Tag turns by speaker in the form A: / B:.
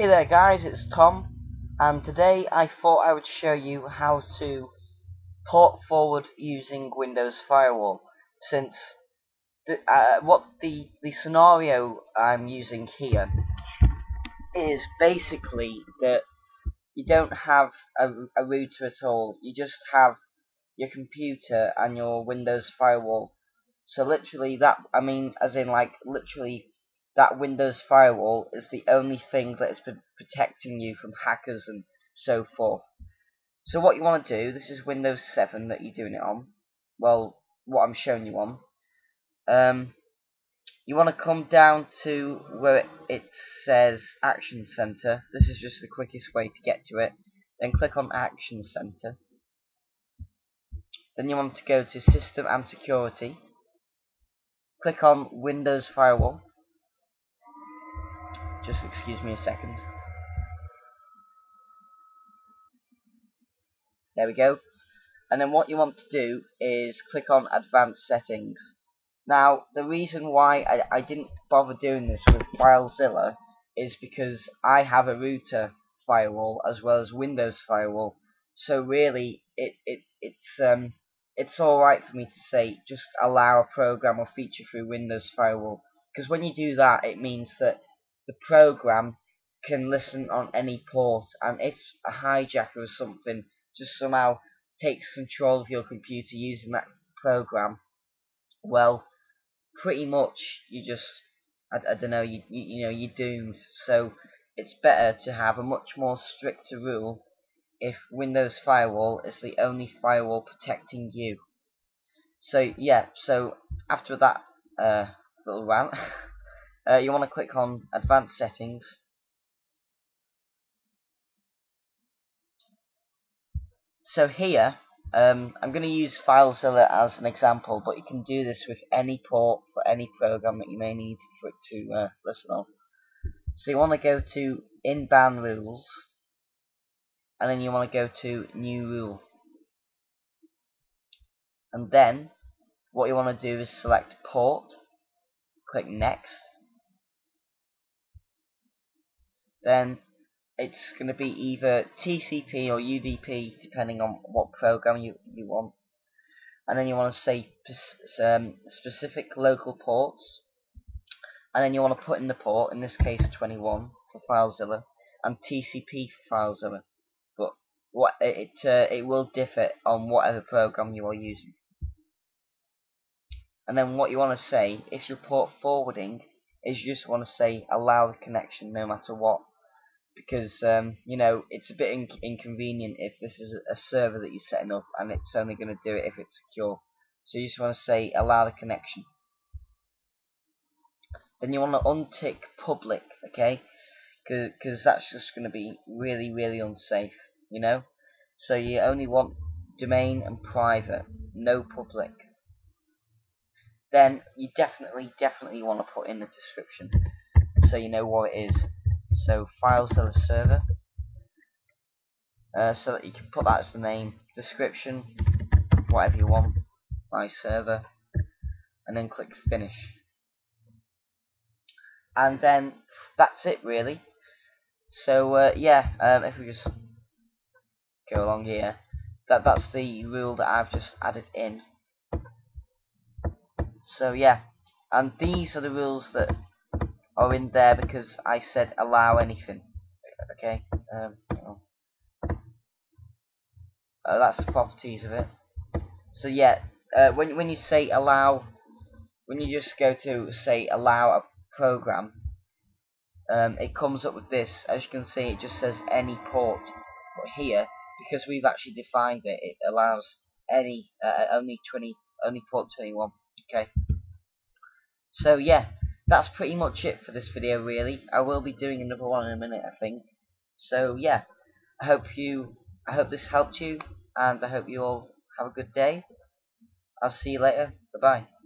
A: Hey there guys, it's Tom and today I thought I would show you how to port forward using Windows Firewall since the, uh, what the, the scenario I'm using here is basically that you don't have a, a router at all, you just have your computer and your Windows Firewall. So literally that, I mean as in like literally that Windows firewall is the only thing that is protecting you from hackers and so forth. So what you want to do, this is Windows 7 that you're doing it on. Well, what I'm showing you on. Um, you want to come down to where it, it says Action Center. This is just the quickest way to get to it. Then click on Action Center. Then you want to go to System and Security. Click on Windows Firewall just excuse me a second. There we go. And then what you want to do is click on Advanced Settings. Now, the reason why I, I didn't bother doing this with FileZilla is because I have a router firewall as well as Windows firewall. So really, it, it it's um it's alright for me to say just allow a program or feature through Windows firewall because when you do that, it means that the program can listen on any port and if a hijacker or something just somehow takes control of your computer using that program well pretty much you just I, I don't know you, you you know you're doomed. So it's better to have a much more stricter rule if Windows Firewall is the only firewall protecting you. So yeah so after that uh, little rant uh, you want to click on Advanced Settings. So here, um, I'm going to use FileZilla as an example, but you can do this with any port for any program that you may need for it to uh, listen on. So you want to go to Inbound Rules, and then you want to go to New Rule. And then, what you want to do is select Port, click Next, then it's going to be either TCP or UDP depending on what program you, you want. And then you want to say um, specific local ports. And then you want to put in the port, in this case 21 for FileZilla, and TCP for FileZilla. But what it uh, it will differ on whatever program you are using. And then what you want to say, if you're port forwarding, is you just want to say allow the connection no matter what because um, you know it's a bit in inconvenient if this is a server that you're setting up and it's only going to do it if it's secure. So you just want to say allow the connection. Then you want to untick public, okay? Because that's just going to be really, really unsafe, you know? So you only want domain and private, no public. Then you definitely, definitely want to put in the description so you know what it is so FileZilla server. Uh, so that you can put that as the name description whatever you want my server and then click finish. And then that's it really. So uh, yeah um, if we just go along here that that's the rule that I've just added in. So yeah and these are the rules that are in there because I said allow anything. Okay. Um, oh. Uh, that's the properties of it. So yeah, uh, when when you say allow, when you just go to say allow a program, um, it comes up with this. As you can see, it just says any port. But here, because we've actually defined it, it allows any uh, only 20 only port 21. Okay. So yeah, that's pretty much it for this video really. I will be doing another one in a minute I think. So yeah, I hope you I hope this helped you and I hope you all have a good day. I'll see you later. Bye bye.